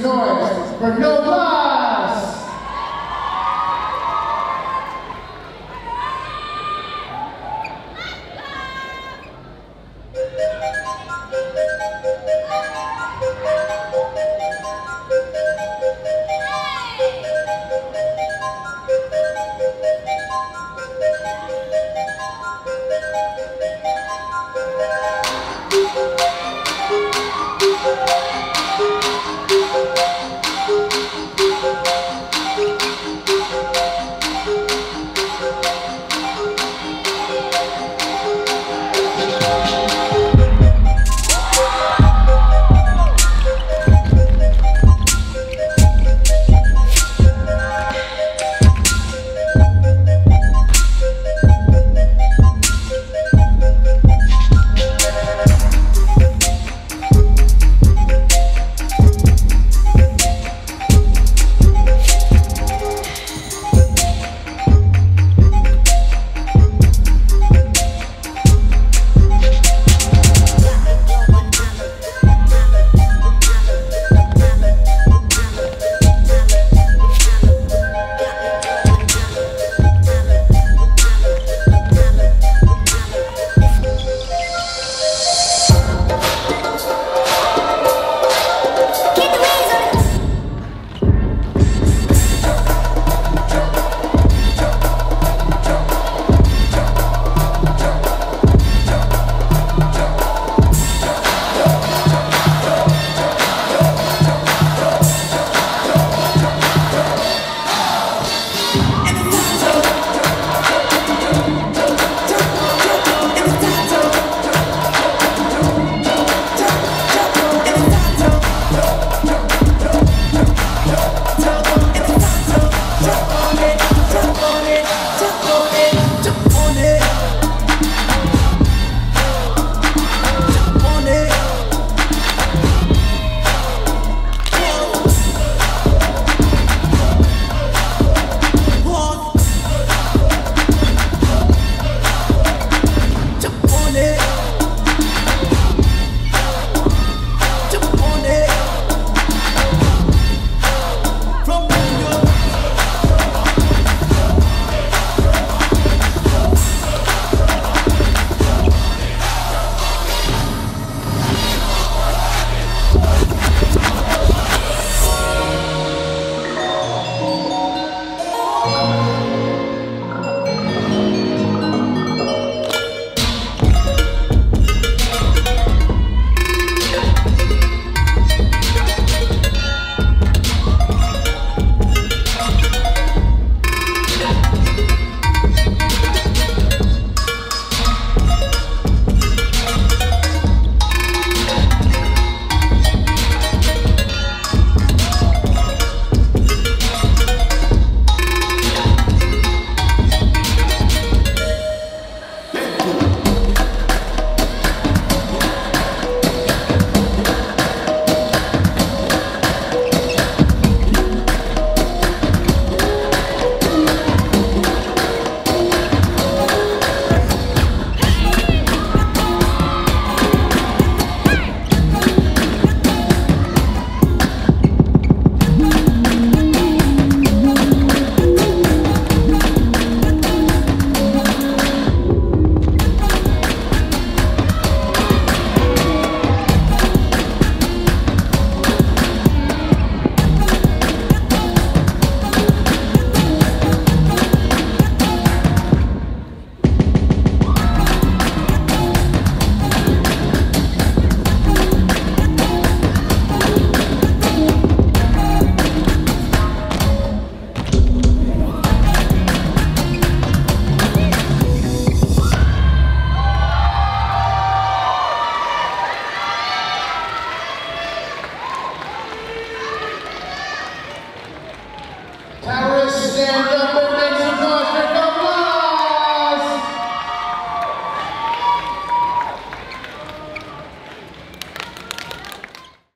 noise for No money.